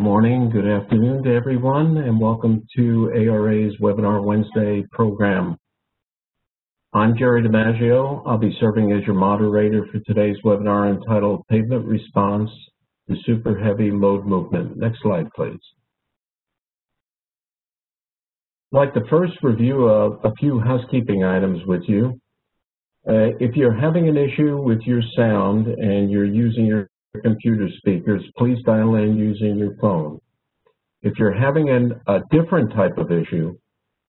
Good morning, good afternoon to everyone, and welcome to ARA's Webinar Wednesday program. I'm Jerry DiMaggio. I'll be serving as your moderator for today's webinar entitled Pavement Response to Super Heavy Load Movement. Next slide, please. I'd like to first review a, a few housekeeping items with you. Uh, if you're having an issue with your sound and you're using your computer speakers, please dial in using your phone. If you're having an, a different type of issue,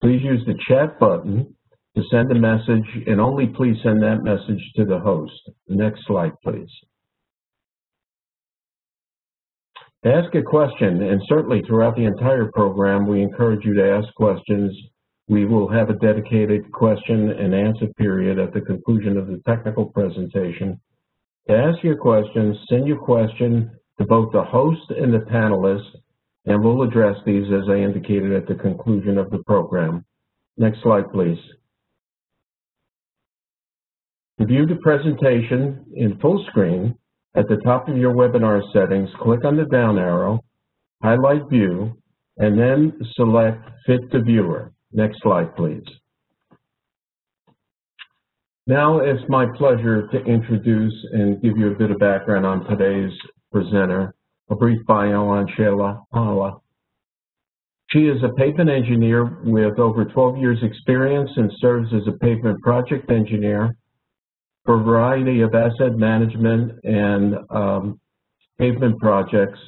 please use the chat button to send a message and only please send that message to the host. Next slide, please. To ask a question, and certainly throughout the entire program, we encourage you to ask questions. We will have a dedicated question and answer period at the conclusion of the technical presentation to ask your questions, send your question to both the host and the panelists, and we'll address these as I indicated at the conclusion of the program. Next slide, please. To view the presentation in full screen, at the top of your webinar settings, click on the down arrow, highlight View, and then select Fit to Viewer. Next slide, please. Now it's my pleasure to introduce and give you a bit of background on today's presenter, a brief bio on Sheila Pala. She is a pavement engineer with over 12 years experience and serves as a pavement project engineer for a variety of asset management and um, pavement projects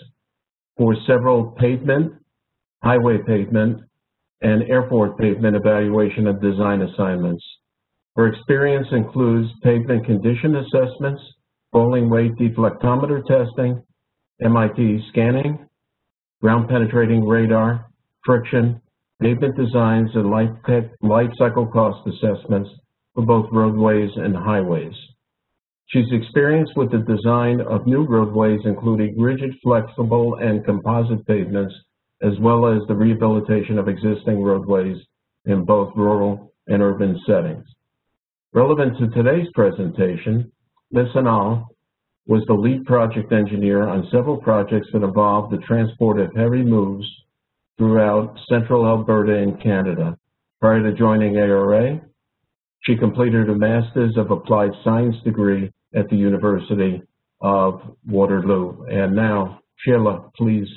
for several pavement, highway pavement, and airport pavement evaluation of design assignments. Her experience includes pavement condition assessments, rolling weight deflectometer testing, MIT scanning, ground penetrating radar, friction, pavement designs, and life, life cycle cost assessments for both roadways and highways. She's experienced with the design of new roadways, including rigid, flexible, and composite pavements, as well as the rehabilitation of existing roadways in both rural and urban settings. Relevant to today's presentation, Ms. Khanal was the lead project engineer on several projects that involved the transport of heavy moves throughout central Alberta and Canada. Prior to joining ARA, she completed a Master's of Applied Science degree at the University of Waterloo. And now, Sheila, please.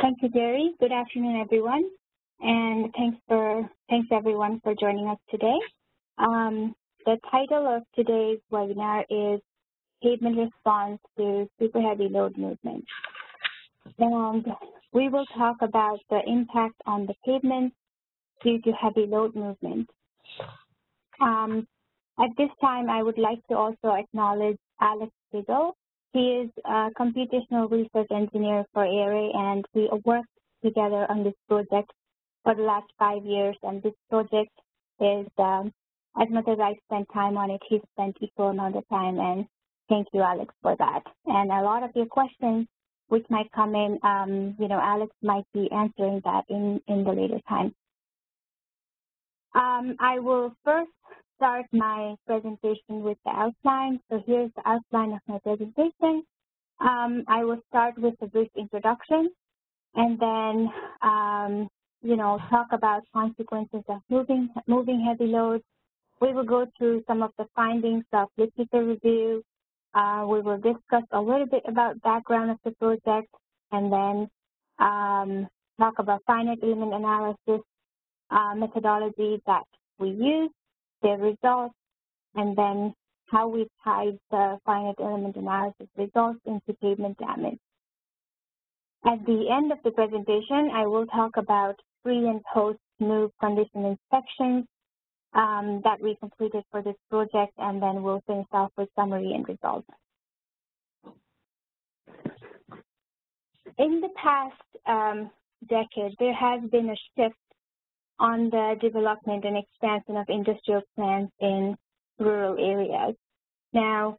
Thank you, Jerry. Good afternoon, everyone and thanks for thanks everyone for joining us today. Um, the title of today's webinar is Pavement Response to Super Heavy Load Movement. And we will talk about the impact on the pavement due to heavy load movement. Um, at this time, I would like to also acknowledge Alex Sigel. He is a computational research engineer for ARA, and we worked together on this project for the last five years, and this project is, um, as much as I spent time on it, he spent equal amount of time, and thank you, Alex, for that. And a lot of your questions which might come in, um, you know, Alex might be answering that in, in the later time. Um, I will first start my presentation with the outline. So here's the outline of my presentation. Um, I will start with a brief introduction, and then um, you know, talk about consequences of moving, moving heavy loads. We will go through some of the findings of literature review. Uh, we will discuss a little bit about background of the project and then um, talk about finite element analysis uh, methodology that we use, their results, and then how we tied the finite element analysis results into pavement damage. At the end of the presentation, I will talk about pre and post move condition inspections um, that we completed for this project, and then we'll finish off with summary and results. In the past um, decade, there has been a shift on the development and expansion of industrial plants in rural areas. Now,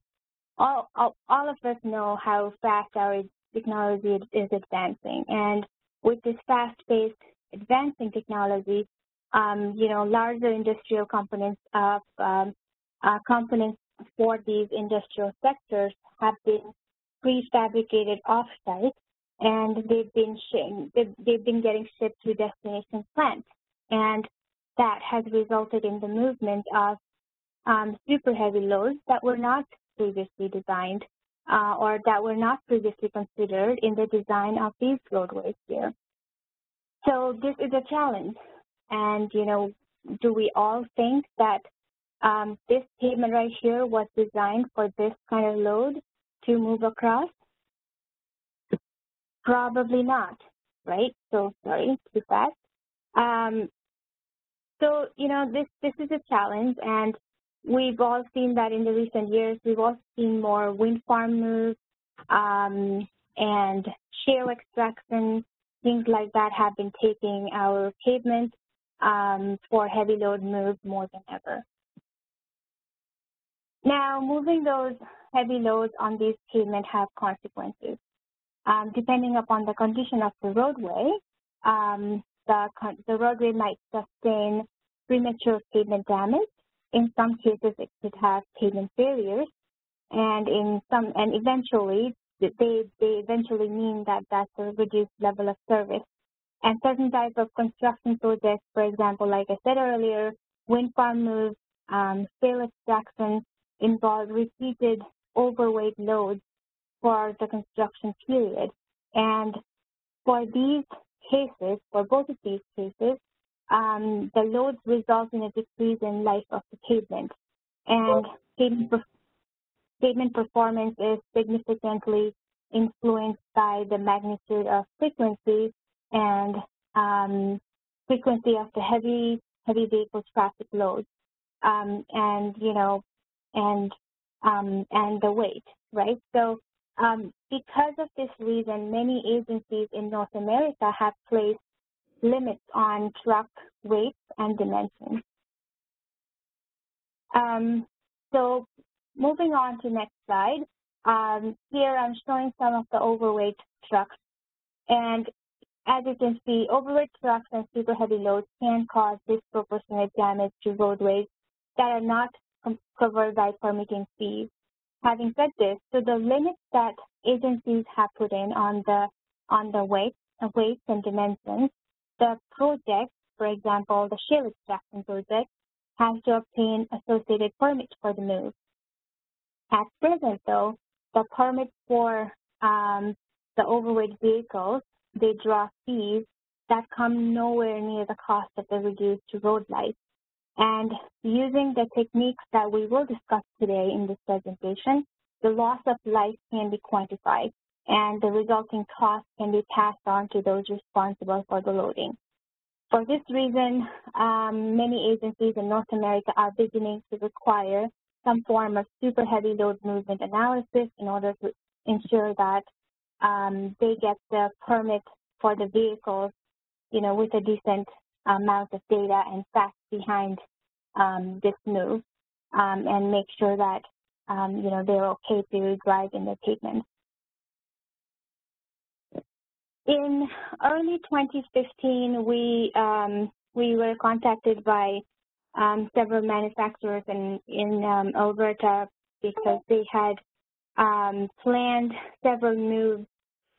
all, all, all of us know how fast our technology is advancing. And with this fast-paced advancing technology, um, you know, larger industrial components of um, uh, components for these industrial sectors have been prefabricated offsite and they've been they've, they've been getting shipped to destination plants and that has resulted in the movement of um, super heavy loads that were not previously designed uh, or that were not previously considered in the design of these roadways here. So this is a challenge. And, you know, do we all think that um, this pavement right here was designed for this kind of load to move across? Probably not, right? So, sorry, too fast. Um, so, you know, this, this is a challenge, and we've all seen that in the recent years. We've all seen more wind farm moves um, and shale extraction, things like that have been taking our pavement um, for heavy load moves more than ever. Now, moving those heavy loads on these pavement have consequences. Um, depending upon the condition of the roadway, um, the, the roadway might sustain premature pavement damage. In some cases, it could have pavement failures, and in some, and eventually, they they eventually mean that that's a reduced level of service. And certain types of construction projects, for example, like I said earlier, wind farm moves, um, shale extraction, involve repeated overweight loads for the construction period. And for these cases, for both of these cases, um, the loads result in a decrease in life of the pavement. And pavement, pavement performance is significantly influenced by the magnitude of frequency and um, frequency of the heavy heavy vehicle traffic loads. Um, and, you know, and um, and the weight, right? So um, because of this reason, many agencies in North America have placed limits on truck weights and dimensions. Um, so moving on to next slide, um, here I'm showing some of the overweight trucks. And as you can see, overweight trucks and super heavy loads can cause disproportionate damage to roadways that are not covered by permitting fees. Having said this, so the limits that agencies have put in on the on the weight, weights and dimensions, the project, for example, the shale extraction project, has to obtain associated permits for the move. At present, though, the permits for um, the overweight vehicles, they draw fees that come nowhere near the cost of the reduced road life. And using the techniques that we will discuss today in this presentation, the loss of life can be quantified and the resulting cost can be passed on to those responsible for the loading. For this reason, um, many agencies in North America are beginning to require some form of super heavy load movement analysis in order to ensure that um, they get the permit for the vehicles, you know, with a decent amount of data and facts behind um, this move um, and make sure that, um, you know, they're okay to drive in the pavement. In early 2015, we um, we were contacted by um, several manufacturers in in um, Alberta because they had planned several moves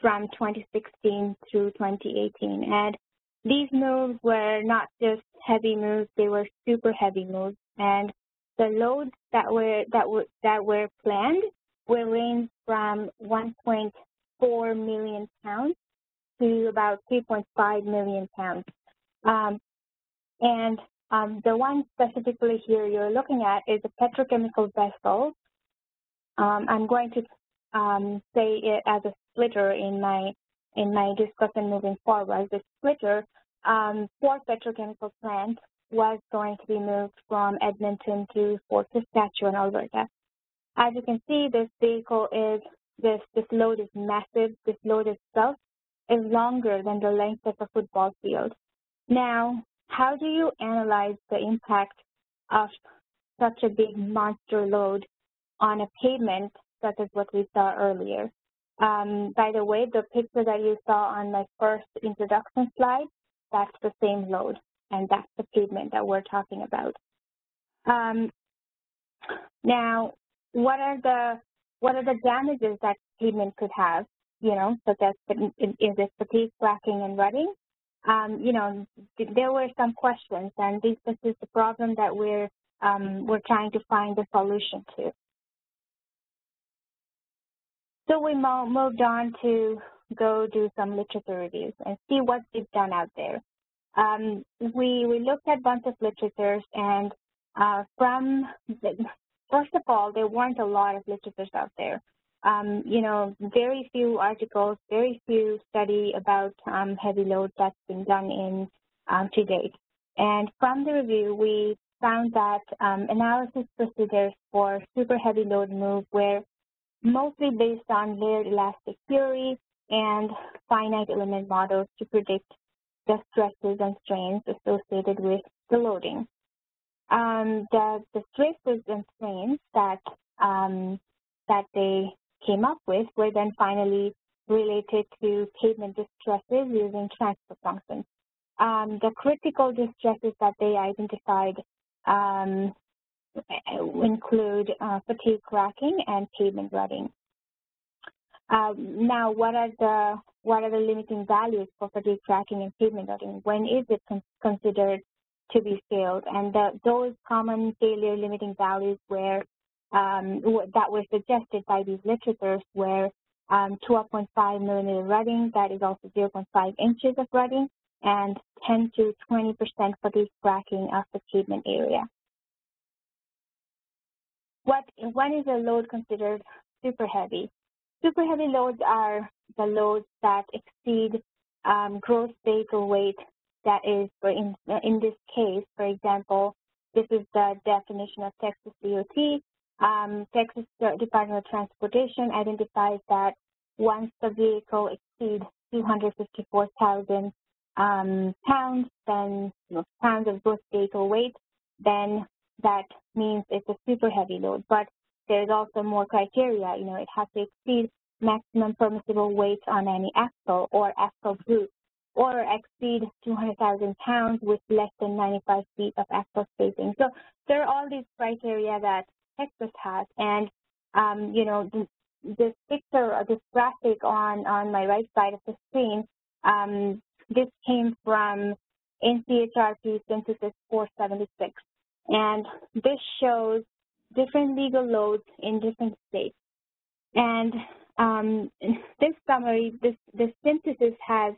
from 2016 through 2018, and these moves were not just heavy moves; they were super heavy moves, and the loads that were that were that were planned were ranged from 1.4 million pounds to about 3.5 million pounds. Um, and um, the one specifically here you're looking at is a petrochemical vessel. Um, I'm going to um, say it as a splitter in my in my discussion moving forward, the splitter um, for petrochemical plant was going to be moved from Edmonton to Fort Saskatchewan, Alberta. As you can see, this vehicle is, this, this load is massive. This load itself is longer than the length of a football field. Now, how do you analyze the impact of such a big monster load on a pavement such as what we saw earlier? Um, by the way, the picture that you saw on my first introduction slide, that's the same load, and that's the pavement that we're talking about. Um, now, what are the what are the damages that pavement could have, you know, such as is it fatigue, cracking, and rutting? Um, you know, there were some questions, and this, this is the problem that we're um, we're trying to find a solution to. So we mo moved on to go do some literature reviews and see what they've done out there. Um, we, we looked at a bunch of literatures and uh, from, the, first of all, there weren't a lot of literatures out there. Um, you know, very few articles, very few study about um, heavy load that's been done in um, to date. And from the review, we found that um, analysis procedures for super heavy load move were mostly based on layered elastic theory and finite element models to predict the stresses and strains associated with the loading. Um, the, the stresses and strains that um, that they came up with were then finally related to pavement distresses using transfer functions. Um, the critical distresses that they identified um, include uh, fatigue cracking and pavement rutting. Um, now, what are the what are the limiting values for fatigue cracking and pavement rutting? When is it con considered to be failed? And the, those common failure limiting values were um, that were suggested by these literatures were um, 12.5 millimeter rutting, that is also 0.5 inches of rutting, and 10 to 20 percent fatigue cracking of the pavement area. What when is a load considered super heavy? Super heavy loads are the loads that exceed um, gross vehicle weight. That is, for in, in this case, for example, this is the definition of Texas DOT. Um, Texas Department of Transportation identifies that once the vehicle exceeds 254,000 um, pounds, then you know, pounds of gross vehicle weight, then that means it's a super heavy load. But there's also more criteria. You know, it has to exceed maximum permissible weight on any axle or axle group or exceed 200,000 pounds with less than 95 feet of axle spacing. So there are all these criteria that Texas has. And, um, you know, this picture or this graphic on, on my right side of the screen, um, this came from NCHRP Synthesis 476. And this shows different legal loads in different states. And um, this summary, this, this synthesis has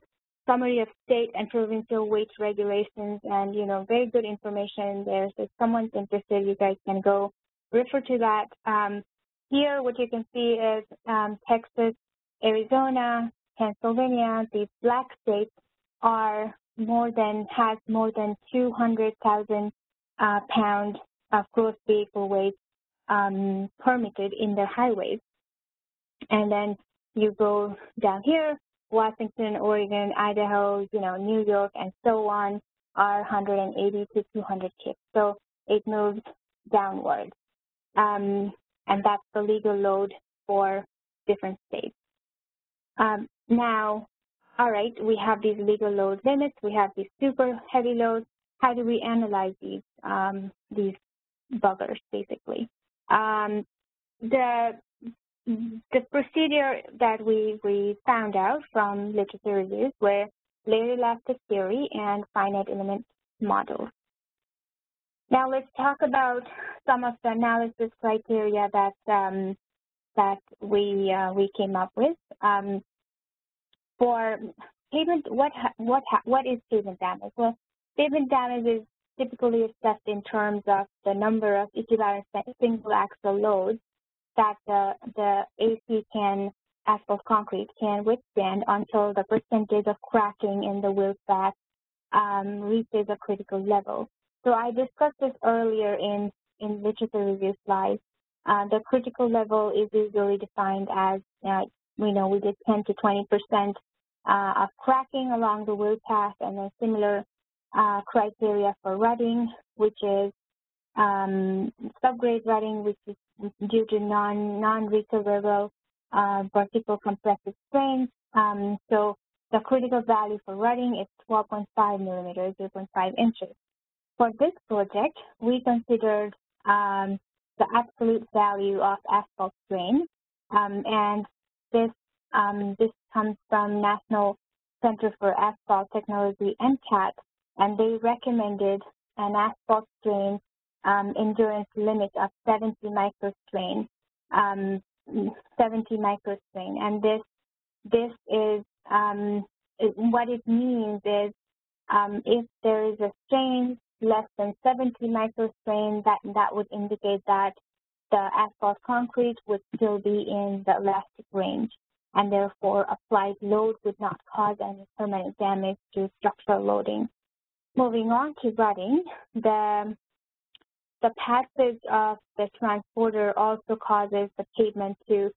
summary of state and provincial weight regulations and, you know, very good information there. So if someone's interested, you guys can go refer to that. Um, here, what you can see is um, Texas, Arizona, Pennsylvania, these black states are more than, has more than 200,000 uh, pound of gross vehicle weight um, permitted in their highways. And then you go down here, Washington, Oregon, Idaho, you know, New York, and so on are 180 to 200 kips. So it moves downward. Um, and that's the legal load for different states. Um, now, all right, we have these legal load limits, we have these super heavy loads, how do we analyze these um, these buggers basically? Um, the the procedure that we, we found out from literature reviews were layer elastic theory and finite element models. Now let's talk about some of the analysis criteria that um, that we uh, we came up with. Um, for pavement, what what what is pavement damage? Well, Pavement damage is typically assessed in terms of the number of equivalent single axle loads that the, the AC can, asphalt concrete can withstand until the percentage of cracking in the wheel path um, reaches a critical level. So I discussed this earlier in, in literature review slides. Uh, the critical level is usually defined as, uh, we know we did 10 to 20 percent uh, of cracking along the wheel path and a similar uh, criteria for rutting, which is um, subgrade rutting, which is due to non, non-recoverable uh, vertical compressive strains. Um, so the critical value for rutting is 12.5 millimeters, 0.5 inches. For this project, we considered um, the absolute value of asphalt strain. Um, and this, um, this comes from National Center for Asphalt Technology, NCAT, and they recommended an asphalt strain um, endurance limit of 70 microstrain, um, 70 microstrain. And this, this is, um, what it means is if there is a strain less than 70 microstrain, that, that would indicate that the asphalt concrete would still be in the elastic range and therefore applied load would not cause any permanent damage to structural loading. Moving on to rutting, the, the passage of the transporter also causes the pavement to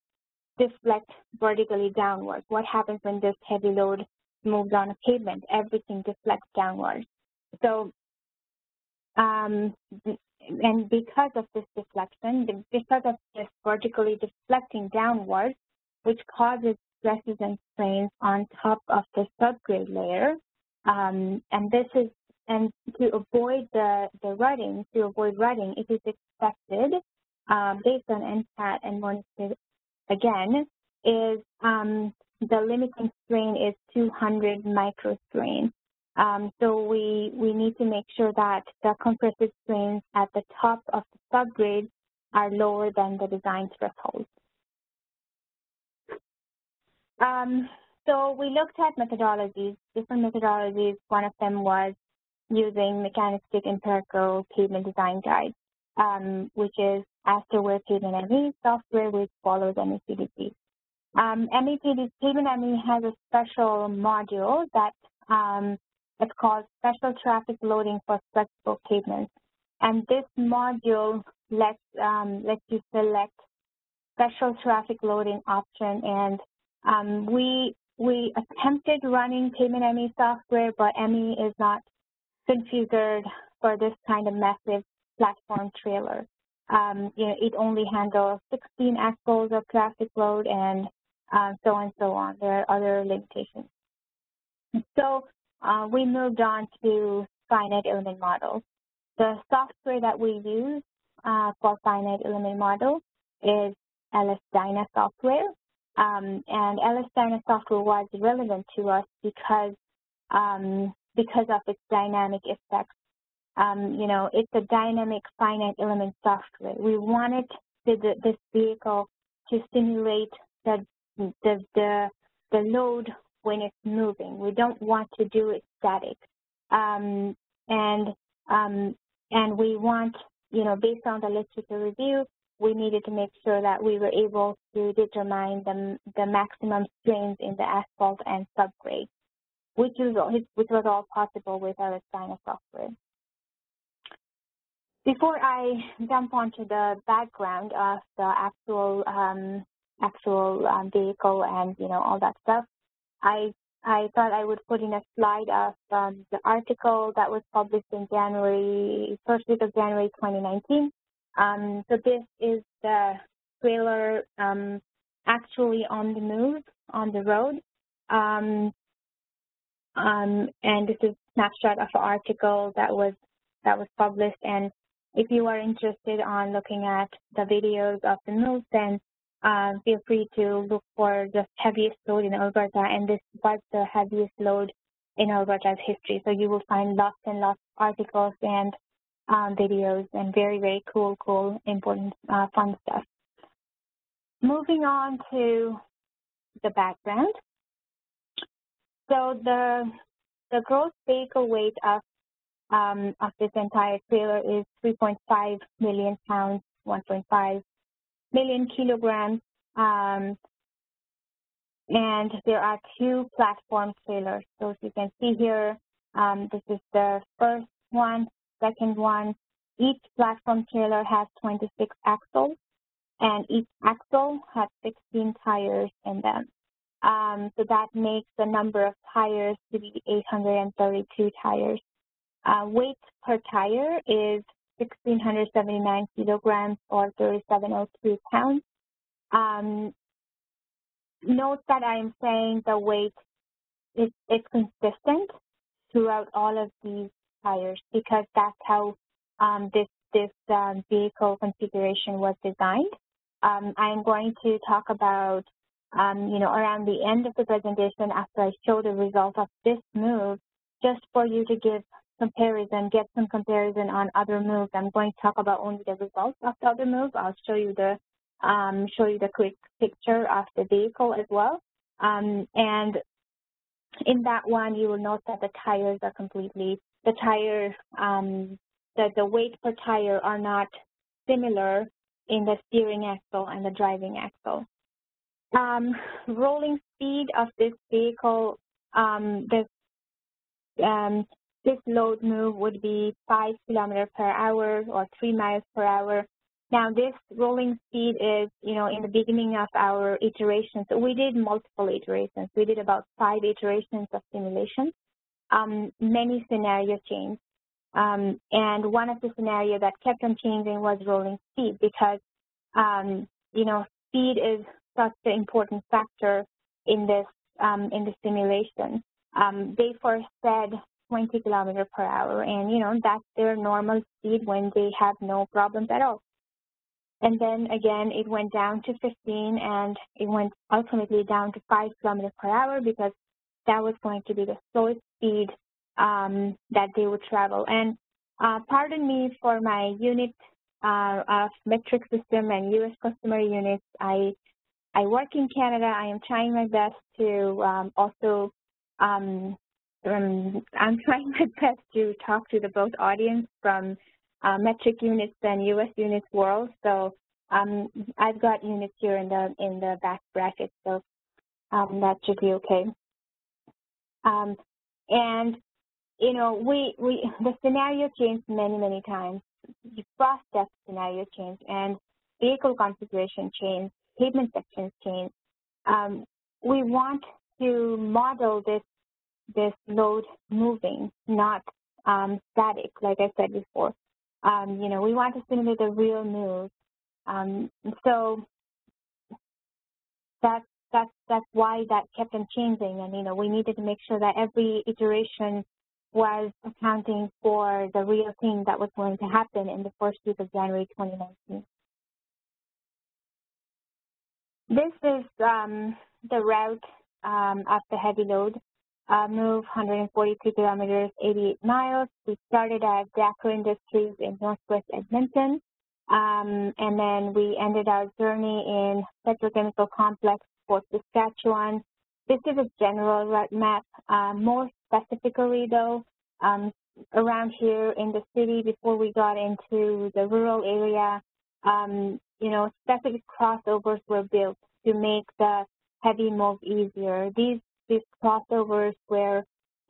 deflect vertically downwards. What happens when this heavy load moves on a pavement? Everything deflects downwards. So, um, and because of this deflection, because of this vertically deflecting downwards, which causes stresses and strains on top of the subgrade layer, um, and this is and to avoid the, the rutting, to avoid rutting, it is expected, um, based on NCAT and monitored again, is um, the limiting strain is 200 microstrain. Um, so we, we need to make sure that the compressive strains at the top of the subgrade are lower than the design threshold. Um, so we looked at methodologies, different methodologies. One of them was using mechanistic empirical pavement design guide, um, which is AASHTOWare Pavement ME software, which follows MEPDG. Um, Pavement ME has a special module that um, it's called Special Traffic Loading for Flexible Pavements. And this module lets, um, lets you select special traffic loading option. And um, we, we attempted running Pavement ME software, but ME is not configured for this kind of massive platform trailer. Um, you know, it only handles 16 axles of traffic load and uh, so on and so on. There are other limitations. So we moved on to finite element models. The software that we use uh, for finite element model is LS Dyna software. Um, and LS Dyna software was relevant to us because um, because of its dynamic effects. Um, you know, it's a dynamic finite element software. We wanted the, this vehicle to simulate the, the, the, the load when it's moving. We don't want to do it static. Um, and, um, and we want, you know, based on the literature review, we needed to make sure that we were able to determine the, the maximum strains in the asphalt and subgrade which, is, which was all possible with our Dyna software. Before I jump onto the background of the actual um, actual um, vehicle and you know all that stuff, I I thought I would put in a slide of um, the article that was published in January, first week of January 2019. Um, so this is the trailer um, actually on the move on the road. Um, um, and this is a snapshot of an article that was that was published. And if you are interested on looking at the videos of the moves, then uh, feel free to look for the heaviest load in Alberta. And this was the heaviest load in Alberta's history. So you will find lots and lots of articles and um, videos and very, very cool, cool, important, uh, fun stuff. Moving on to the background. So the the gross vehicle weight of um, of this entire trailer is 3.5 million pounds, 1.5 million kilograms, um, and there are two platform trailers. So as you can see here, um, this is the first one, second one. Each platform trailer has 26 axles, and each axle has 16 tires in them. Um, so that makes the number of tires to be 832 tires. Uh, weight per tire is 1,679 kilograms or 3,702 pounds. Um, note that I am saying the weight is, is consistent throughout all of these tires because that's how um, this this um, vehicle configuration was designed. Um, I'm going to talk about, um, you know, around the end of the presentation after I show the result of this move, just for you to give comparison, get some comparison on other moves. I'm going to talk about only the results of the other moves. I'll show you the um, show you the quick picture of the vehicle as well. Um, and in that one, you will note that the tires are completely, the tire, um, that the weight per tire are not similar in the steering axle and the driving axle. Um, rolling speed of this vehicle, um, this, um, this load move would be 5 kilometers per hour or 3 miles per hour. Now this rolling speed is, you know, in the beginning of our iterations. We did multiple iterations. We did about five iterations of simulation, um, many scenario change. Um, and one of the scenarios that kept on changing was rolling speed because, um, you know, speed is such an important factor in this um, in the simulation. Um, they first said 20 kilometers per hour, and you know that's their normal speed when they have no problems at all. And then again, it went down to 15 and it went ultimately down to 5 kilometers per hour because that was going to be the slowest speed um, that they would travel. And uh, pardon me for my unit uh, of metric system and U.S. customer units. I I work in Canada. I am trying my best to um, also um, um, I'm trying my best to talk to the both audience from uh, metric units and U.S. units world. So um, I've got units here in the in the back bracket, so um, that should be okay. Um, and you know, we we the scenario changed many many times. The process scenario changed, and vehicle configuration changed, pavement sections changed. Um, we want to model this this load moving, not um, static, like I said before. Um, you know, we want to simulate the real move. Um, so that's that's that's why that kept on changing, and you know, we needed to make sure that every iteration was accounting for the real thing that was going to happen in the first week of January 2019. This is um, the route um, of the heavy load move 142 kilometers, 88 miles. We started at Dacro Industries in Northwest Edmonton, um, and then we ended our journey in Petrochemical Complex, Fort Saskatchewan. This is a general map. Uh, more specifically, though, um, around here in the city, before we got into the rural area, um, you know, specific crossovers were built to make the heavy move easier. These these crossovers were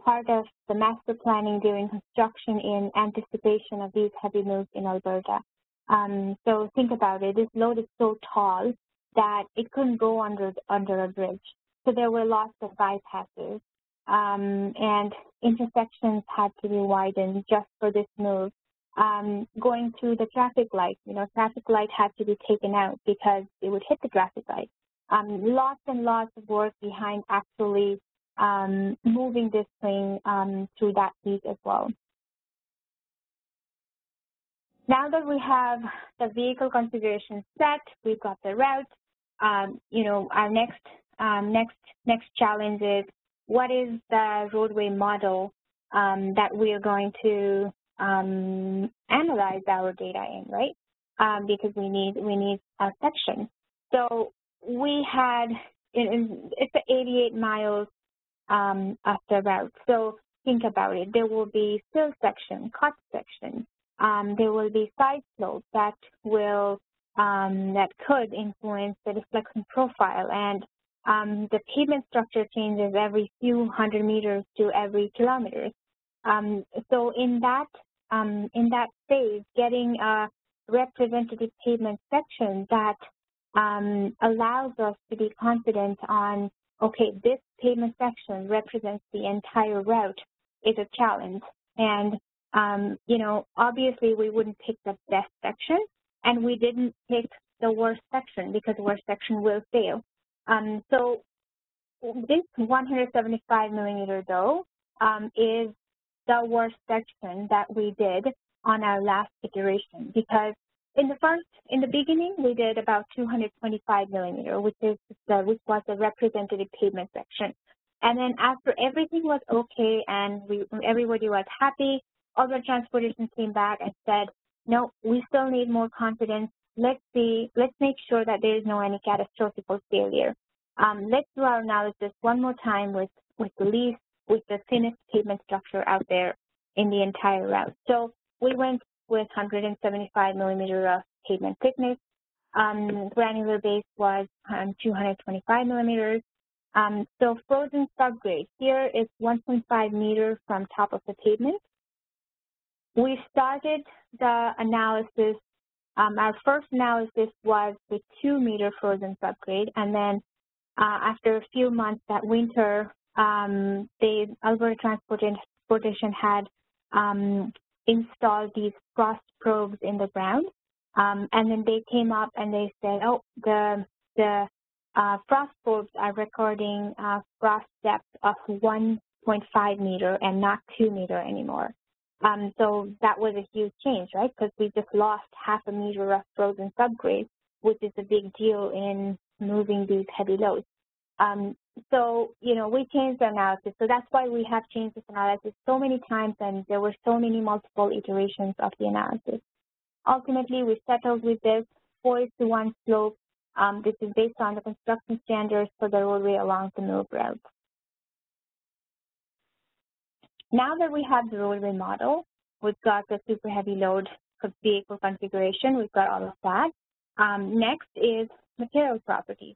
part of the master planning during construction in anticipation of these heavy moves in Alberta. Um, so think about it, this load is so tall that it couldn't go under, under a bridge. So there were lots of bypasses um, and intersections had to be widened just for this move. Um, going through the traffic light, you know, traffic light had to be taken out because it would hit the traffic light um, lots and lots of work behind actually um, moving this thing um, through that piece as well. Now that we have the vehicle configuration set, we've got the route, um, you know, our next, um, next, next challenge is what is the roadway model um, that we are going to analyze our data in, right? because we need, we need a section. So we had, it's 88 miles um, of the route. So think about it. There will be fill section, cut section. Um, there will be side slopes that will, um, that could influence the deflection profile. And um, the pavement structure changes every few hundred meters to every kilometers. Um, so in that, um, in that phase, getting a representative pavement section that um, allows us to be confident on, okay, this pavement section represents the entire route is a challenge. And, um, you know, obviously we wouldn't pick the best section and we didn't pick the worst section because the worst section will fail. Um, so this 175 millimeter though um, is the worst section that we did on our last iteration because in the first, in the beginning, we did about 225 millimeter, which is the, which was the representative pavement section. And then after everything was okay and we, everybody was happy, Alberta Transportation came back and said, no, we still need more confidence. Let's see, let's make sure that there is no any catastrophic failure. Um, let's do our analysis one more time with, with the least, with the thinnest pavement structure out there in the entire route. So we went with 175 millimeter of pavement thickness. Um, granular base was um, 225 millimeters. Um, so frozen subgrade here is 1.5 meter from top of the pavement. We started the analysis, um, our first analysis was the two meter frozen subgrade, and then uh, after a few months that winter, um, the Alberta Transportation had installed these frost probes in the ground. Um, and then they came up and they said, oh, the, the uh, frost probes are recording uh, frost depth of 1.5 meter and not 2 meter anymore. Um, so that was a huge change, right? Because we just lost half a meter of frozen subgrade, which is a big deal in moving these heavy loads. Um, so, you know, we changed the analysis. So that's why we have changed this analysis so many times and there were so many multiple iterations of the analysis. Ultimately, we settled with this 4 to 1 slope. Um, this is based on the construction standards for the roadway along the Mill route. Now that we have the roadway model, we've got the super heavy load vehicle configuration, we've got all of that. Um, next is material properties.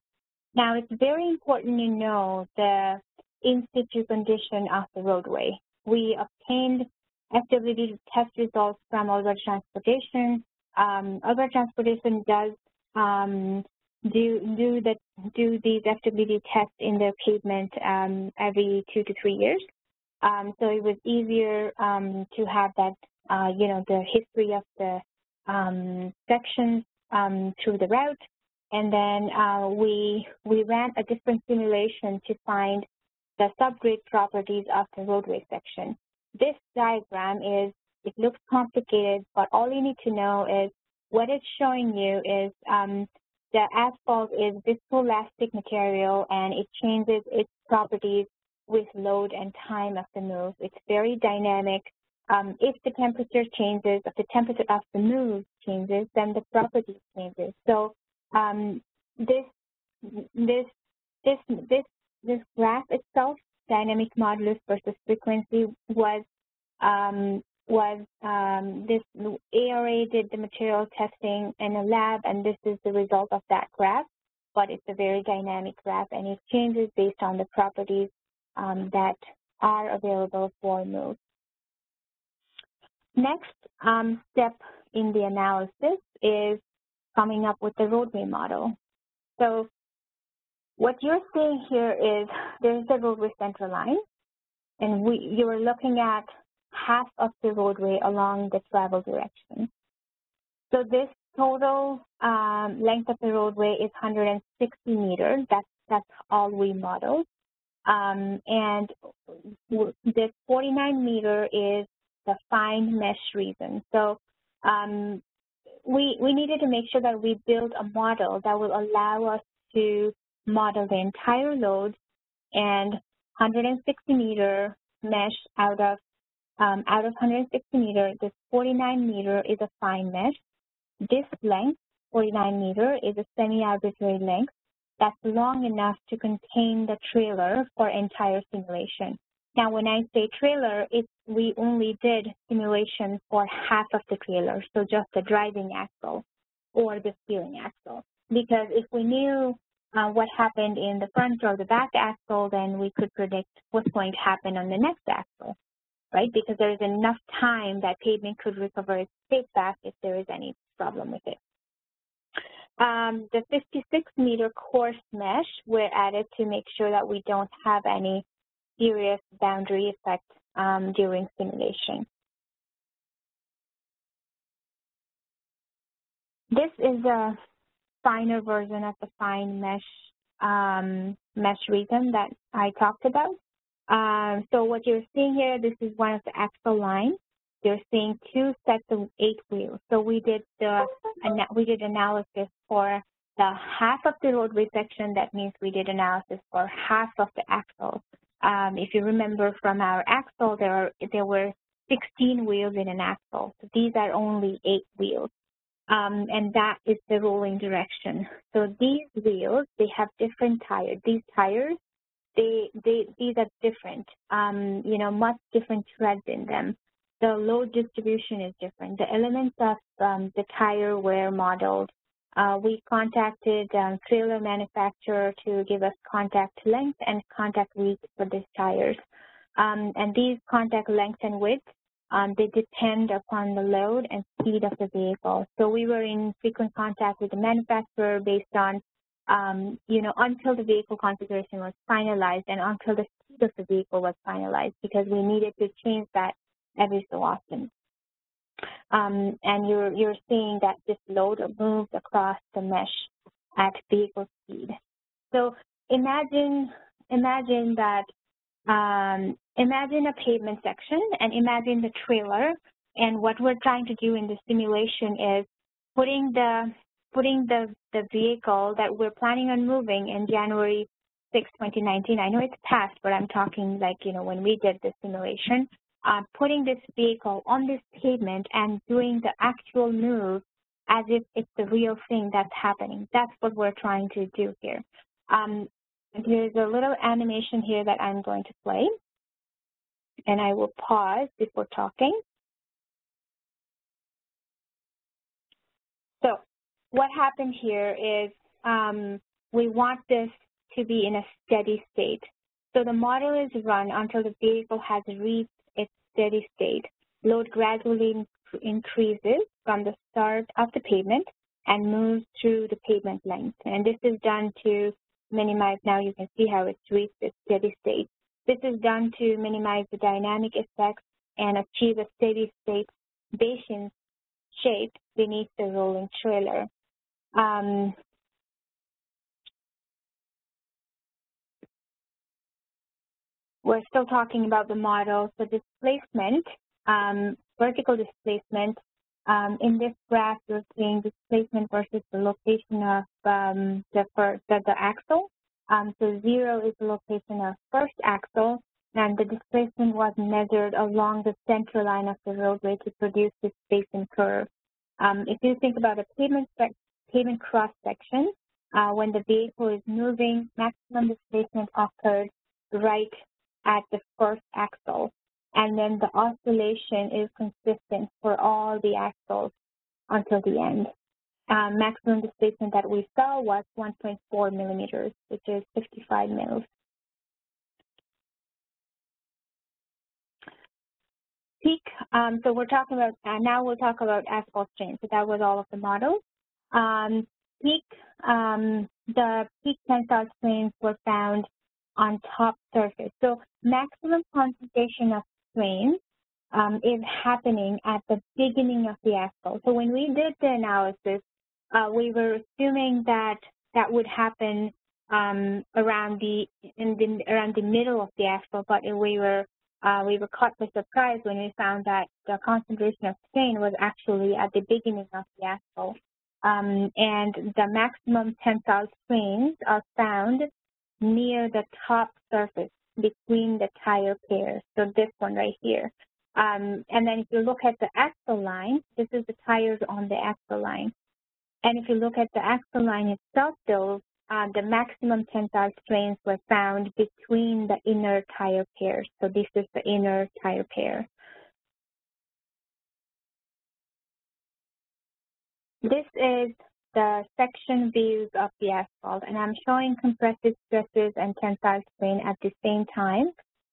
Now, it's very important to know the in-situ condition of the roadway. We obtained FWD test results from Alberta Transportation. Um, Alberta Transportation does um, do do the do these FWD tests in their pavement um, every two to three years. Um, so it was easier um, to have that, uh, you know, the history of the um, sections through the route and then uh, we, we ran a different simulation to find the subgrade properties of the roadway section. This diagram is, it looks complicated, but all you need to know is what it's showing you is um, the asphalt is viscoelastic material and it changes its properties with load and time of the move. It's very dynamic. Um, if the temperature changes, if the temperature of the move changes, then the property changes. So um, this this this this this graph itself, dynamic modulus versus frequency, was um, was um, this ARA did the material testing in a lab, and this is the result of that graph. But it's a very dynamic graph, and it changes based on the properties um, that are available for move. Next um, step in the analysis is coming up with the roadway model. So what you're seeing here is there's the roadway center line, and we you're looking at half of the roadway along the travel direction. So this total um, length of the roadway is 160 meters. That's that's all we modeled. Um, and this 49 meter is the fine mesh region. So um, we, we needed to make sure that we build a model that will allow us to model the entire load and 160 meter mesh out of um, out of 160 meter, this 49 meter is a fine mesh. This length, 49 meter, is a semi-arbitrary length that's long enough to contain the trailer for entire simulation. Now, when I say trailer, it's, we only did simulation for half of the trailer, so just the driving axle or the steering axle. Because if we knew uh, what happened in the front or the back axle, then we could predict what's going to happen on the next axle, right? Because there is enough time that pavement could recover its state back if there is any problem with it. Um, the 56 meter coarse mesh were added to make sure that we don't have any serious boundary effect um, during simulation. This is a finer version of the fine mesh um, mesh region that I talked about. Um, so what you're seeing here, this is one of the axle lines. you're seeing two sets of eight wheels. So we did the we did analysis for the half of the roadway section. That means we did analysis for half of the axle. Um, if you remember from our axle, there are there were 16 wheels in an axle. So these are only eight wheels. Um, and that is the rolling direction. So these wheels, they have different tires. These tires, they, they, these are different, um, you know, much different treads in them. The load distribution is different. The elements of um, the tire were modeled. Uh, we contacted um, trailer manufacturer to give us contact length and contact width for these tires. Um, and these contact length and width um, they depend upon the load and speed of the vehicle. So we were in frequent contact with the manufacturer based on, um, you know, until the vehicle configuration was finalized and until the speed of the vehicle was finalized because we needed to change that every so often. Um, and you're, you're seeing that this load moves across the mesh at vehicle speed. So imagine, imagine that um, imagine a pavement section and imagine the trailer. And what we're trying to do in the simulation is putting the putting the, the vehicle that we're planning on moving in January 6, 2019. I know it's past, but I'm talking like, you know, when we did the simulation, uh, putting this vehicle on this pavement and doing the actual move as if it's the real thing that's happening. That's what we're trying to do here. Um, there's a little animation here that I'm going to play and I will pause before talking. So what happened here is um, we want this to be in a steady state. So the model is run until the vehicle has reached steady state. Load gradually increases from the start of the pavement and moves through the pavement length. And this is done to minimize, now you can see how it's reached its steady state. This is done to minimize the dynamic effects and achieve a steady state basin shape beneath the rolling trailer. Um, we're still talking about the model. So displacement, um, vertical displacement, um, in this graph, you're seeing displacement versus the location of um, the, first, the, the axle. Um, so zero is the location of first axle, and the displacement was measured along the center line of the roadway to produce this basin curve. Um, if you think about a pavement, pavement cross section, uh, when the vehicle is moving, maximum displacement occurs right at the first axle. And then the oscillation is consistent for all the axles until the end um, maximum displacement that we saw was 1.4 millimeters, which is 55 mils. Peak, um, so we're talking about, uh, now we'll talk about asphalt strain. So that was all of the models. Um, peak, um, the peak tensile strains were found on top surface. So maximum concentration of strain um, is happening at the beginning of the asphalt. So when we did the analysis, uh, we were assuming that that would happen um, around the the around the middle of the asphalt, but we were uh, we were caught by surprise when we found that the concentration of strain was actually at the beginning of the asphalt. Um, and the maximum tensile strains are found near the top surface between the tire pairs. So this one right here. Um, and then if you look at the axle line, this is the tires on the axle line. And if you look at the axle line itself, though, uh, the maximum tensile strains were found between the inner tire pairs. So this is the inner tire pair. This is the section views of the asphalt, and I'm showing compressive stresses and tensile strain at the same time.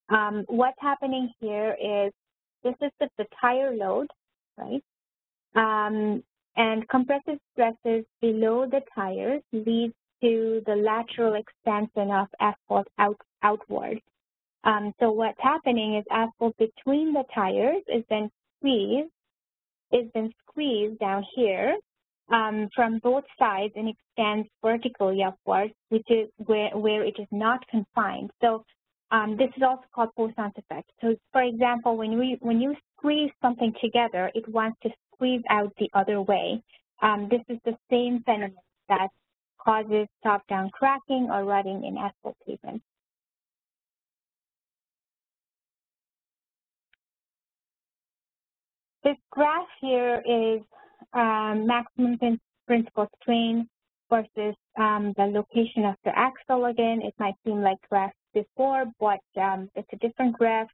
Um, what's happening here is this is the, the tire load, right? Um, and compressive stresses below the tires lead to the lateral expansion of asphalt out, outward. Um, so what's happening is asphalt between the tires is then squeezed, is then squeezed down here um, from both sides and extends vertically upwards, which is where, where it is not confined. So um, this is also called Poisson's effect. So, for example, when we when you squeeze something together, it wants to squeeze out the other way. Um, this is the same phenomenon that causes top-down cracking or rutting in asphalt pavement. This graph here is maximum principal strain versus um, the location of the axle again. It might seem like graph before, but um, it's a different graph.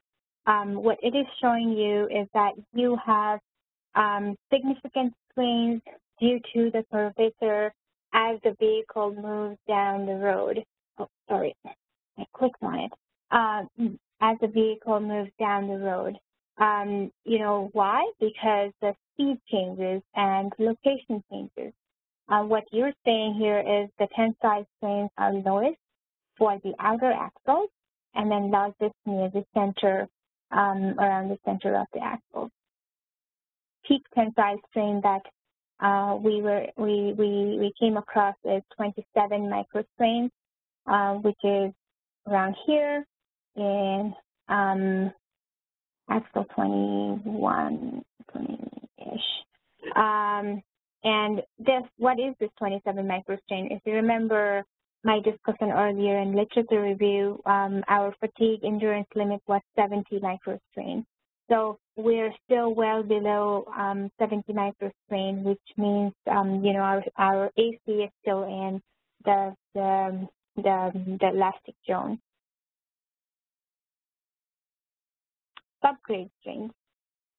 Um, what it is showing you is that you have um, significant strains due to the curvature as the vehicle moves down the road. Oh, sorry, I clicked on it. Uh, as the vehicle moves down the road. Um, you know why? Because the speed changes and location changes. Uh, what you're saying here is the tensile strains are lowest for the outer axles and then largest near the center, um, around the center of the axle. Peak tensile strain that uh, we were we, we we came across is 27 microstrains, uh, which is around here in um, axle 21, 20-ish. Um, and this, what is this 27 microstrain? If you remember my discussion earlier in literature review, um, our fatigue endurance limit was 70 microstrain. So we're still well below um, 70 microstrain, which means, um, you know, our, our AC is still in the, the, the, the elastic zone. Subgrade strains.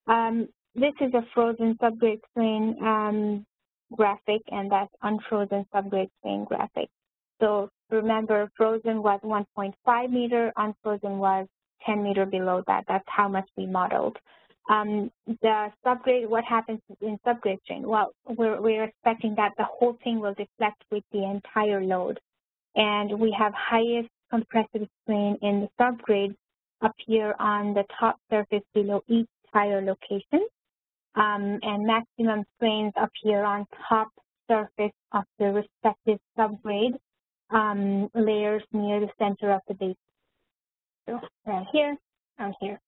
Um, this is a frozen subgrade strain um, graphic, and that's unfrozen subgrade strain graphic. So remember, frozen was 1.5 meter, unfrozen was 10 meter below that. That's how much we modeled. Um, the subgrade, what happens in subgrade strain? Well, we're, we're expecting that the whole thing will deflect with the entire load. And we have highest compressive strain in the subgrade appear on the top surface below each tire location. Um, and maximum strains appear on top surface of the respective subgrade um, layers near the center of the base. So right here, and here.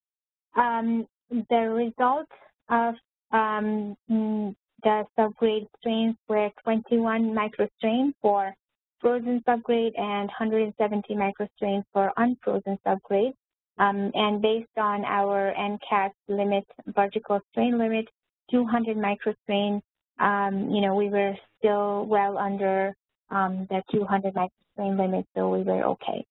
Um, the result of um, the subgrade strains were 21 microstrain for frozen subgrade and 170 microstrain for unfrozen subgrade. Um, and based on our NCAS limit, vertical strain limit, 200 microstrain, um, you know, we were still well under um, the 200 microstrain limit, so we were okay.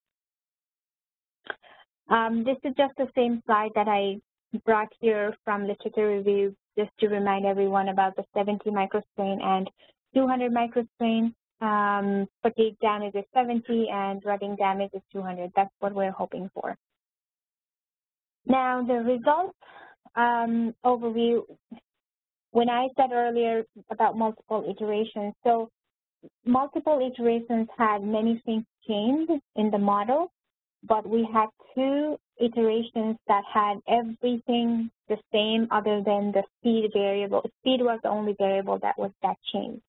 Um, this is just the same slide that I brought here from literature review, just to remind everyone about the 70 microstrain and 200 microstrain. Um, fatigue damage is 70 and rutting damage is 200. That's what we're hoping for. Now, the results um, overview, when I said earlier about multiple iterations, so multiple iterations had many things change in the model, but we had two iterations that had everything the same other than the speed variable. Speed was the only variable that was that changed.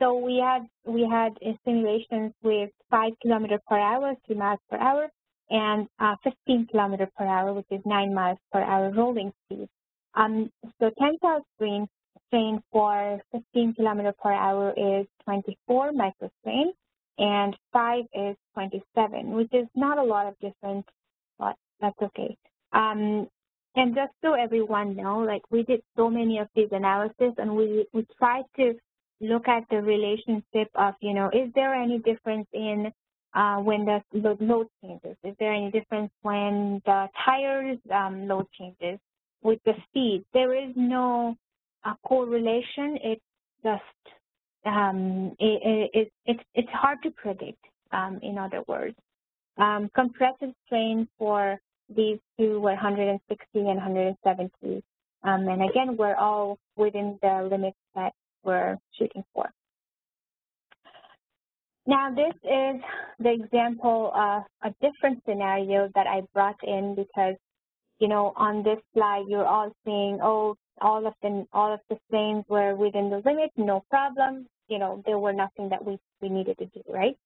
So we had we had simulations with five kilometers per hour, three miles per hour, and uh, 15 kilometers per hour, which is nine miles per hour rolling speed. Um, so tensile strain, strain for 15 kilometers per hour is 24 microstrain, and 5 is 27, which is not a lot of difference, but that's okay. Um, and just so everyone know, like we did so many of these analysis and we, we tried to look at the relationship of, you know, is there any difference in when the load changes? Is there any difference when the tires um, load changes with the speed? There is no uh, correlation. It's just um, it, it, it, it's hard to predict, um, in other words. Um, compressive strain for these two were 160 and 170. Um, and again, we're all within the limits that we're shooting for. Now, this is the example of a different scenario that I brought in because, you know, on this slide, you're all seeing, oh, all of the all of the strains were within the limit, no problem you know, there were nothing that we, we needed to do, right?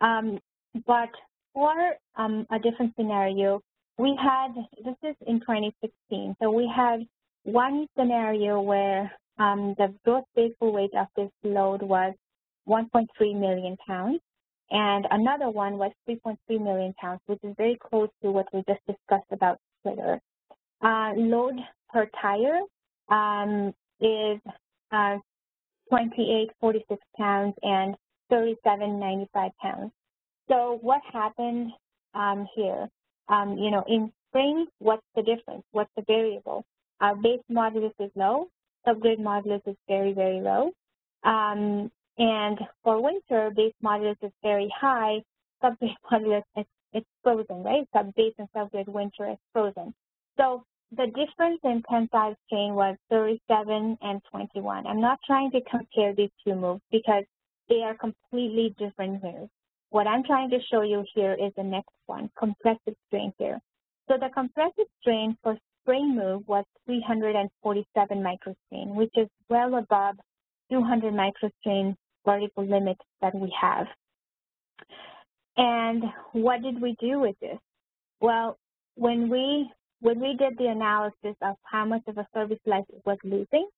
Um, but for um, a different scenario, we had, this is in 2016, so we had one scenario where um, the gross basal weight of this load was 1.3 million pounds, and another one was 3.3 million pounds, which is very close to what we just discussed about splitter. Uh, load per tire um, is uh, 2846 pounds and 3795 pounds. So what happened um, here? Um, you know, in spring, what's the difference? What's the variable? Our base modulus is low, subgrade modulus is very, very low. Um, and for winter, base modulus is very high, subgrade modulus is it's frozen, right? Sub base and subgrade winter is frozen. So the difference in tensile strain was 37 and 21. I'm not trying to compare these two moves because they are completely different moves. What I'm trying to show you here is the next one, compressive strain here. So the compressive strain for spring move was 347 microstrain, which is well above 200 microstrain vertical limit that we have. And what did we do with this? Well, when we when we did the analysis of how much of a service life it was losing,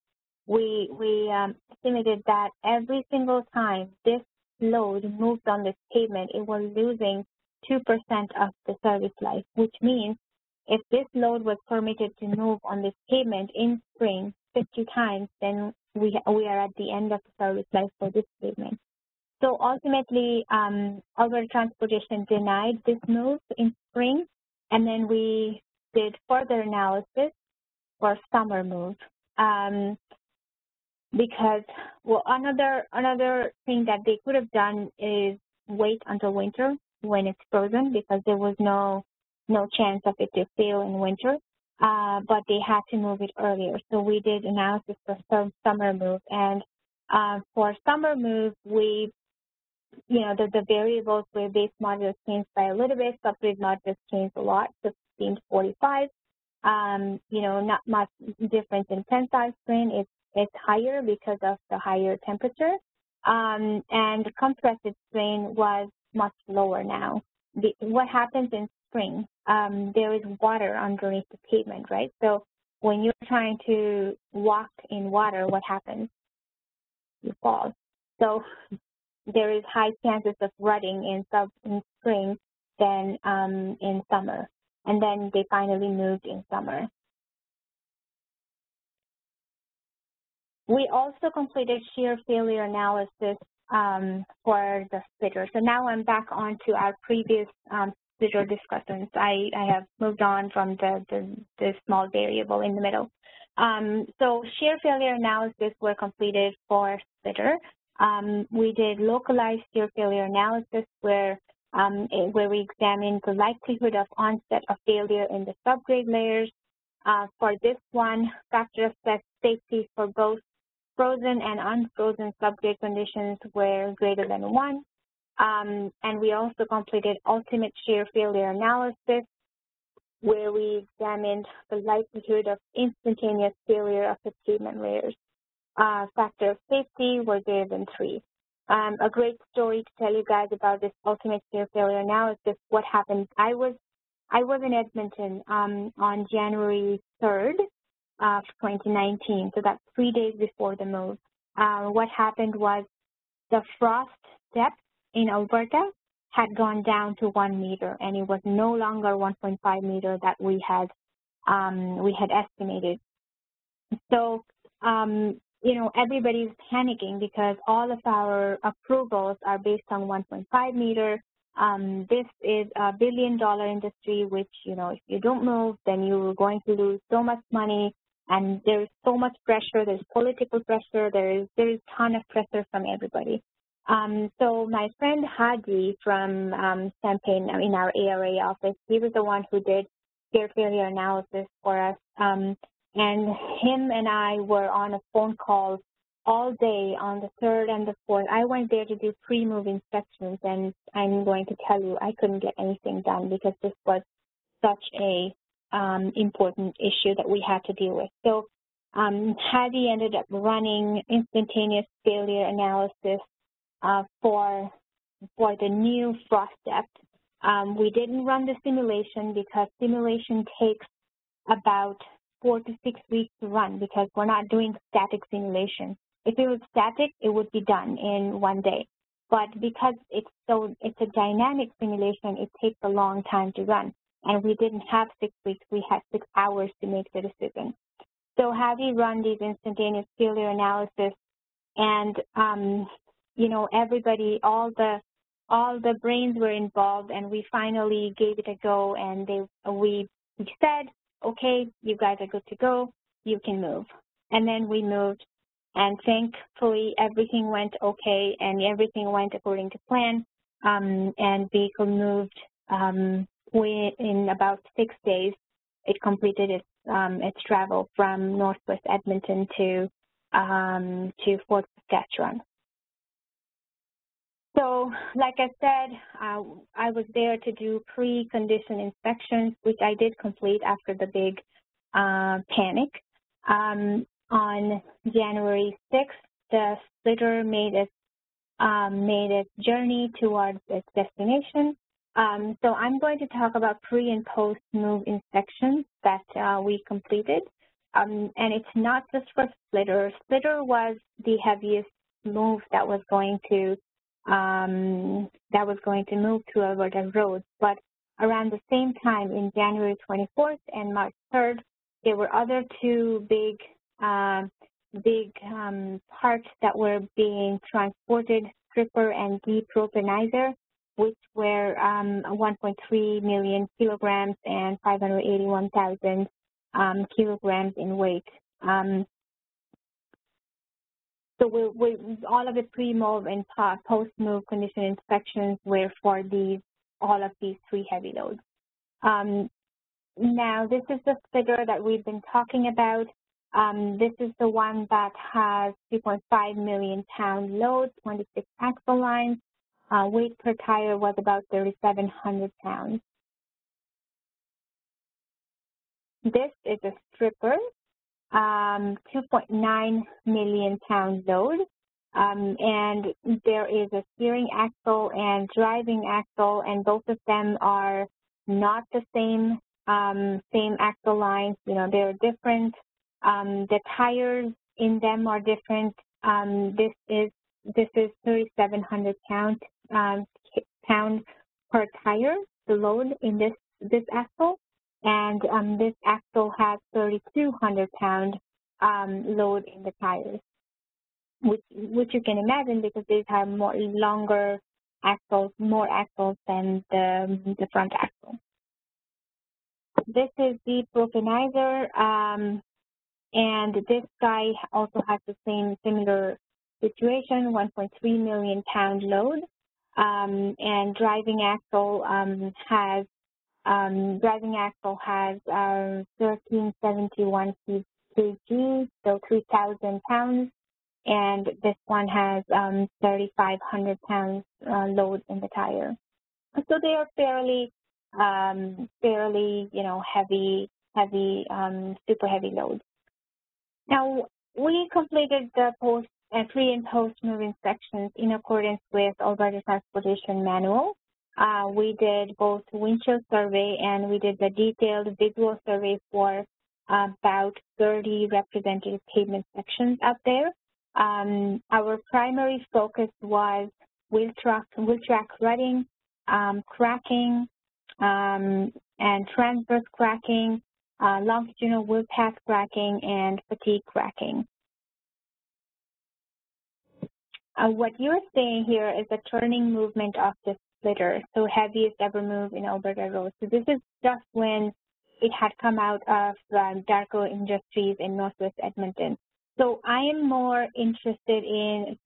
we we um, estimated that every single time this load moved on this pavement, it was losing 2% of the service life, which means if this load was permitted to move on this pavement in spring 50 times, then we, we are at the end of the service life for this pavement. So ultimately, um, Alberta Transportation denied this move in spring, and then we did further analysis for summer move. Um, because well another another thing that they could have done is wait until winter when it's frozen because there was no no chance of it to fail in winter uh, but they had to move it earlier so we did analysis for some summer move and uh, for summer move we you know the, the variables where base modulus changed by a little bit subgrade modulus changed a lot 15 to 45 um, you know not much difference in tensile strain it's it's higher because of the higher temperature. Um, and compressive strain was much lower now. The, what happens in spring? Um, there is water underneath the pavement, right? So when you're trying to walk in water, what happens? You fall. So there is high chances of rutting in, sub, in spring than um, in summer. And then they finally moved in summer. We also completed shear failure analysis um, for the splitter. So now I'm back on to our previous um, splitter discussions. I, I have moved on from the, the, the small variable in the middle. Um, so shear failure analysis were completed for splitter. Um, we did localized shear failure analysis where um, where we examined the likelihood of onset of failure in the subgrade layers. Uh, for this one, factor assessed safety for both frozen and unfrozen subgrade conditions were greater than 1. Um, and we also completed ultimate shear failure analysis where we examined the likelihood of instantaneous failure of the pavement layers. Uh, factor of safety were greater than 3. Um, a great story to tell you guys about this ultimate shear failure analysis, what happened. I was I was in Edmonton um, on January 3rd, of 2019, so that's three days before the move. Uh, what happened was the frost depth in Alberta had gone down to one meter, and it was no longer 1.5 meter that we had um, we had estimated. So, um, you know, everybody's panicking because all of our approvals are based on 1.5 meter. Um, this is a billion dollar industry, which, you know, if you don't move, then you're going to lose so much money and there's so much pressure. There's political pressure. There is there is ton of pressure from everybody. Um, so my friend Hadi from um, Champaign in our ARA office, he was the one who did shear failure analysis for us. Um, and him and I were on a phone call all day on the third and the fourth. I went there to do pre-move inspections, and I'm going to tell you I couldn't get anything done because this was such a um, important issue that we had to deal with. So um, Hadi ended up running instantaneous failure analysis uh, for for the new frost depth. Um, we didn't run the simulation because simulation takes about four to six weeks to run because we're not doing static simulation. If it was static, it would be done in one day. But because it's so, it's a dynamic simulation, it takes a long time to run. And we didn't have six weeks, we had six hours to make the decision. So have you run these instantaneous failure analysis and, um, you know, everybody, all the, all the brains were involved and we finally gave it a go and they, we, said, okay, you guys are good to go, you can move. And then we moved and thankfully everything went okay and everything went according to plan um, and vehicle moved um, in about six days. It completed its, um, its travel from Northwest Edmonton to, um, to Fort Saskatchewan. So, like I said, uh, I was there to do pre-condition inspections, which I did complete after the big uh, panic. Um, on January 6th, the splitter made its um, made its journey towards its destination. Um, so I'm going to talk about pre and post move inspections that uh, we completed. Um, and it's not just for splitter. Splitter was the heaviest move that was going to um, that was going to move to Alberta Road. But around the same time, in January 24th and March 3rd, there were other two big um, big um, parts that were being transported, stripper and depropanizer, which were um, 1.3 million kilograms and 581,000 um, kilograms in weight. Um, so we, we, all of the pre-move and post-move condition inspections were for these, all of these three heavy loads. Um, now, this is the figure that we've been talking about. Um, this is the one that has 3.5 million pound load, 26 axle lines. Uh, weight per tire was about 3,700 pounds. This is a stripper um, 2.9 million pound load. Um, and there is a steering axle and driving axle, and both of them are not the same um, same axle lines. You know, they're different. Um, the tires in them are different. Um, this is this is 3,700 pound um, pound per tire. The load in this this axle, and um, this axle has 3,200 pound um, load in the tires, which, which you can imagine because these have more longer axles, more axles than the, the front axle. This is the propanizer, um, and this guy also has the same similar situation, 1.3 million pound load, um, and driving axle um, has um, driving axle has uh, 1371 kg, so 3,000 pounds, and this one has um, 3,500 pounds uh, load in the tire. So they are fairly, um, fairly, you know, heavy, heavy, um, super heavy loads. Now, we completed the post uh, pre and post move inspections in accordance with Alberta Transportation Manual. Uh, we did both windshield survey and we did the detailed visual survey for about 30 representative pavement sections out there. Um, our primary focus was wheel track, wheel track rutting, um, cracking, um, and transverse cracking, uh, longitudinal wheel path cracking, and fatigue cracking. Uh, what you're seeing here is the turning movement of the splitter, so heaviest ever move in Alberta Road. So this is just when it had come out of um, Dacro Industries in Northwest Edmonton. So I am more interested in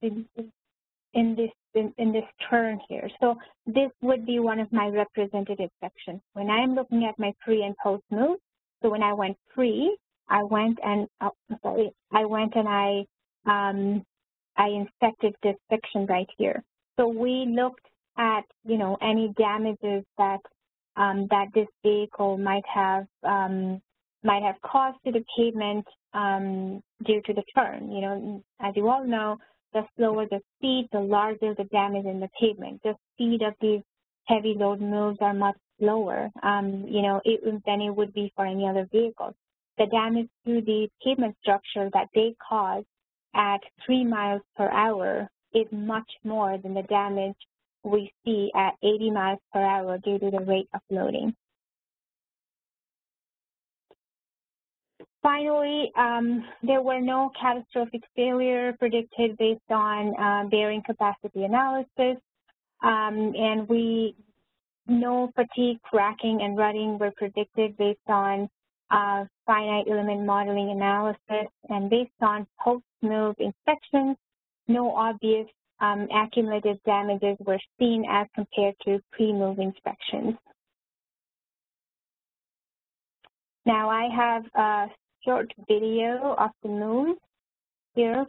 in this in, in, this turn here. So this would be one of my representative sections. When I am looking at my pre and post move, so when I went pre, I went and oh, sorry, I went and I um, I inspected this section right here. So we looked at, you know, any damages that um, that this vehicle might have um, might have caused to the pavement um, due to the turn. You know, as you all know, the slower the speed, the larger the damage in the pavement. The speed of these heavy load moves are much slower, um, you know, it, than it would be for any other vehicle. The damage to the pavement structure that they cause at three miles per hour is much more than the damage we see at 80 miles per hour due to the rate of loading. Finally, um, there were no catastrophic failure predicted based on uh, bearing capacity analysis, um, and we no fatigue, cracking, and rutting were predicted based on uh, finite element modeling analysis, and based on post-move inspections, no obvious um, accumulated damages were seen as compared to pre-move inspections. Now I have a short video of the move here.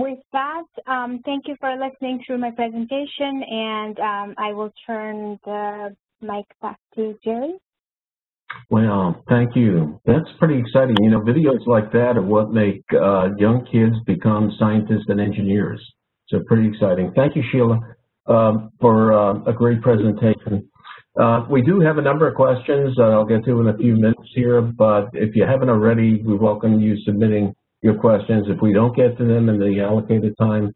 With that, um, thank you for listening through my presentation, and um, I will turn the mic back to Jerry. Well, thank you. That's pretty exciting. You know, videos like that are what make uh, young kids become scientists and engineers. So pretty exciting. Thank you, Sheila, um, for uh, a great presentation. Uh, we do have a number of questions that I'll get to in a few minutes here, but if you haven't already, we welcome you submitting your questions. If we don't get to them in the allocated time,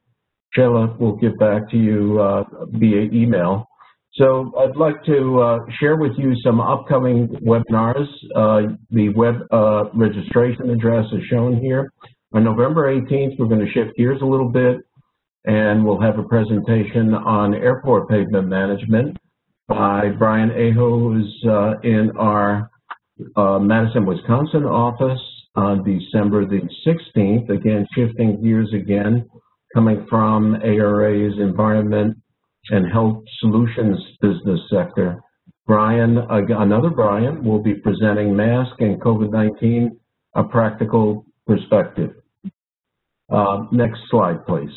Sheila will get back to you uh, via email. So I'd like to uh, share with you some upcoming webinars. Uh, the web uh, registration address is shown here. On November 18th, we're going to shift gears a little bit, and we'll have a presentation on airport pavement management by Brian Aho, who's uh, in our uh, Madison, Wisconsin office on December the 16th. Again, shifting gears again, coming from ARA's Environment and Health Solutions business sector. Brian, another Brian, will be presenting mask and COVID-19, a practical perspective. Uh, next slide, please.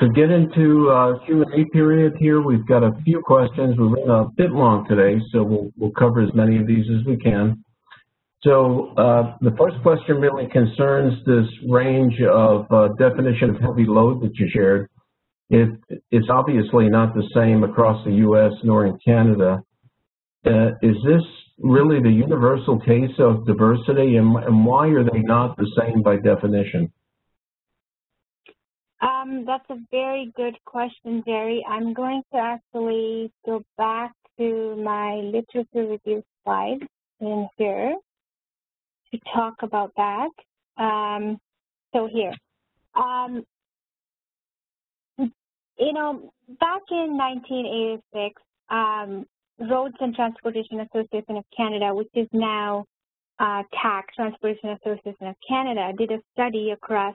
To get into uh, Q&A period here, we've got a few questions. We're a bit long today, so we'll, we'll cover as many of these as we can. So uh, the first question really concerns this range of uh, definition of heavy load that you shared. It, it's obviously not the same across the U.S. nor in Canada. Uh, is this really the universal case of diversity, and, and why are they not the same by definition? Um, that's a very good question, Jerry. I'm going to actually go back to my literature review slide in here to talk about that. Um, so here, um, you know, back in 1986, um, Roads and Transportation Association of Canada, which is now uh, TAC, Transportation Association of Canada, did a study across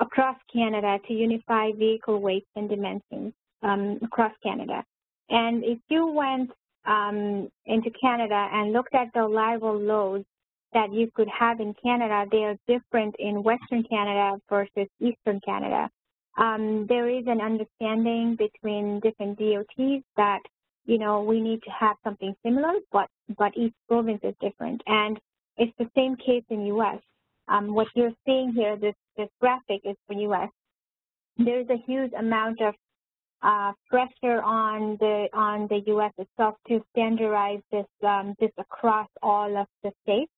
across Canada to unify vehicle weights and dimensions um, across Canada. And if you went um, into Canada and looked at the arrival loads that you could have in Canada, they are different in Western Canada versus Eastern Canada. Um, there is an understanding between different DOTs that, you know, we need to have something similar, but, but each province is different. And it's the same case in U.S. Um, what you're seeing here, this, this graphic is for U.S. There's a huge amount of uh, pressure on the on the U.S. itself to standardize this um, this across all of the states.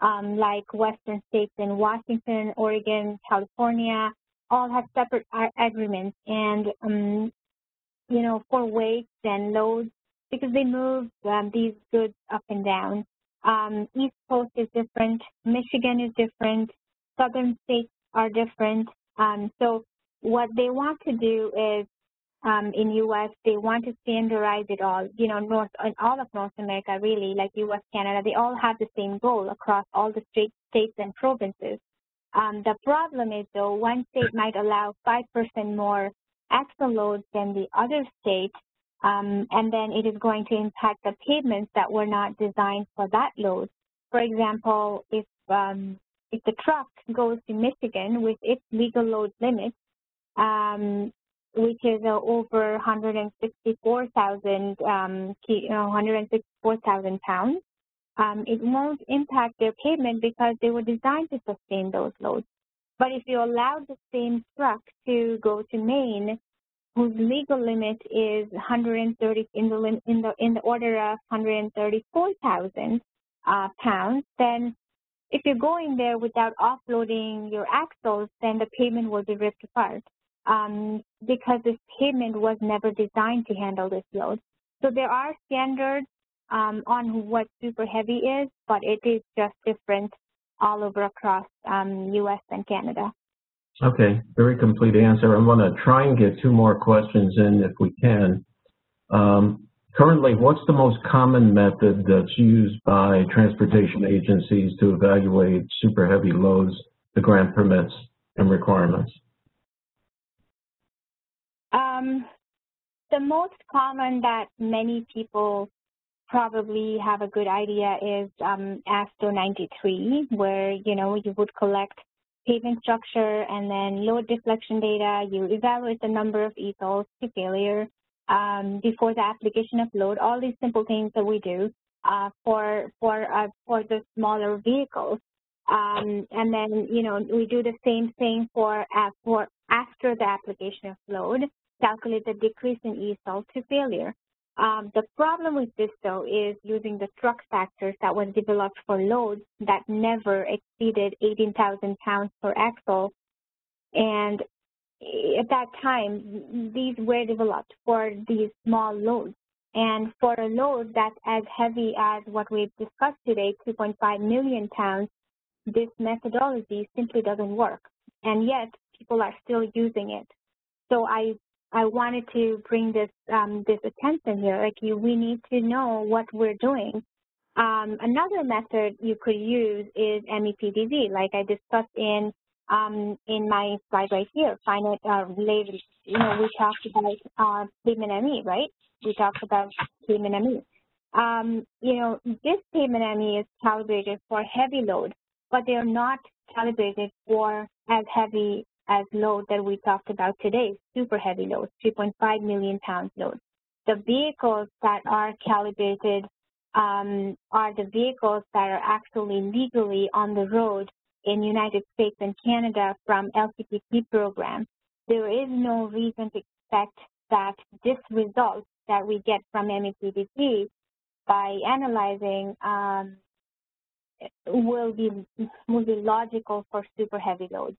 um, like western states in Washington, Oregon, California, all have separate agreements and, um, you know, for weights and loads because they move um, these goods up and down. Um, East Coast is different, Michigan is different, southern states are different. Um, so what they want to do is um, in U.S. They want to standardize it all. You know, North in all of North America, really, like U.S., Canada, they all have the same goal across all the state, states and provinces. Um, the problem is, though, one state might allow 5% more axle loads than the other state, um, and then it is going to impact the pavements that were not designed for that load. For example, if um, if the truck goes to Michigan with its legal load limit, um, which is uh, over 164,000 um, 164,000 pounds, um, it won't impact their pavement because they were designed to sustain those loads. But if you allow the same truck to go to Maine, whose legal limit is 130 in the in the in the order of 134,000 uh, pounds, then if you're going there without offloading your axles, then the payment will be ripped apart um, because this payment was never designed to handle this load. So there are standards um, on what super heavy is, but it is just different all over across um, U.S. and Canada. Okay, very complete answer. I'm going to try and get two more questions in if we can. Um, currently, what's the most common method that's used by transportation agencies to evaluate super heavy loads, the grant permits and requirements? Um, the most common that many people probably have a good idea is um, AASHTO 93, where, you know, you would collect pavement structure and then load deflection data. You evaluate the number of ESALs to failure um, before the application of load, all these simple things that we do uh, for, for, uh, for the smaller vehicles. Um, and then, you know, we do the same thing for, uh, for after the application of load, calculate the decrease in ESAL to failure. Um, the problem with this, though, is using the truck factors that was developed for loads that never exceeded 18,000 pounds per axle. And at that time, these were developed for these small loads. And for a load that's as heavy as what we've discussed today, 2.5 million pounds, this methodology simply doesn't work. And yet, people are still using it. So I I wanted to bring this um, this attention here. Like you, we need to know what we're doing. Um, another method you could use is MEPDG, like I discussed in um, in my slide right here. Finite uh, you know, we talked about uh, pavement ME, right? We talked about pavement ME. Um, you know, this pavement ME is calibrated for heavy load, but they are not calibrated for as heavy as load that we talked about today, super heavy loads, 3.5 million pounds load. The vehicles that are calibrated um, are the vehicles that are actually legally on the road in United States and Canada from LTPP program. There is no reason to expect that this result that we get from MEPDG by analyzing um, will be will be logical for super heavy loads.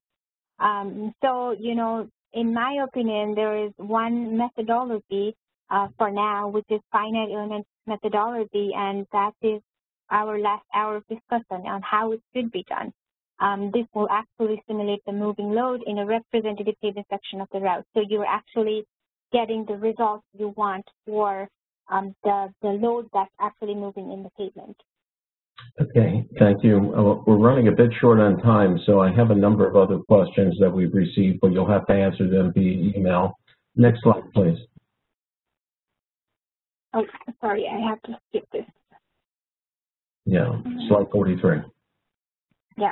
Um, so, you know, in my opinion, there is one methodology uh, for now, which is finite element methodology, and that is our last hour of discussion on how it should be done. Um, this will actually simulate the moving load in a representative pavement section of the route. So you're actually getting the results you want for um, the, the load that's actually moving in the pavement. Okay, thank you. Uh, we're running a bit short on time, so I have a number of other questions that we've received, but you'll have to answer them via email. Next slide, please. Oh, sorry, I have to skip this. Yeah, slide 43. Yeah.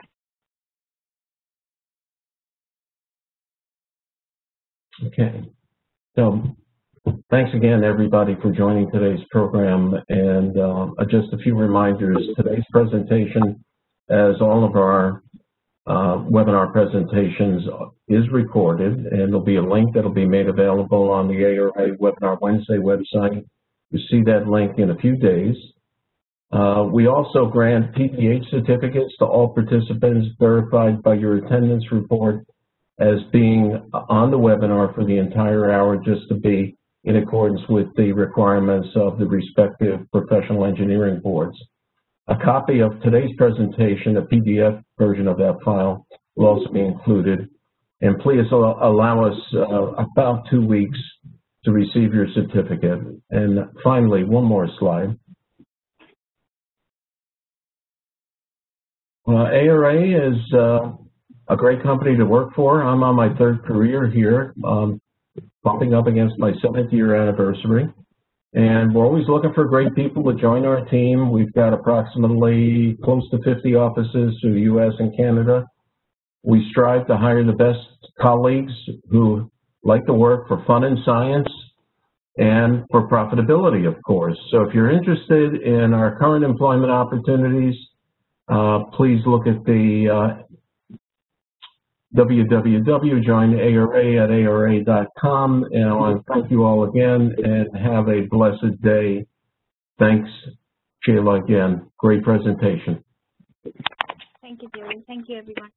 Okay. So Thanks again, everybody, for joining today's program. And uh, just a few reminders. Today's presentation, as all of our uh, webinar presentations, is recorded, and there'll be a link that'll be made available on the ARA Webinar Wednesday website. You'll see that link in a few days. Uh, we also grant PDH certificates to all participants verified by your attendance report as being on the webinar for the entire hour just to be in accordance with the requirements of the respective professional engineering boards. A copy of today's presentation, a PDF version of that file, will also be included. And please allow us uh, about two weeks to receive your certificate. And finally, one more slide. ARA is uh, a great company to work for. I'm on my third career here, um, bumping up against my seventh year anniversary. And we're always looking for great people to join our team. We've got approximately close to 50 offices through the U.S. and Canada. We strive to hire the best colleagues who like to work for fun and science and for profitability, of course. So if you're interested in our current employment opportunities, uh, please look at the uh, www.joinara. And I want to thank you all again and have a blessed day. Thanks, Sheila, again. Great presentation. Thank you, Jerry. Thank you, everyone.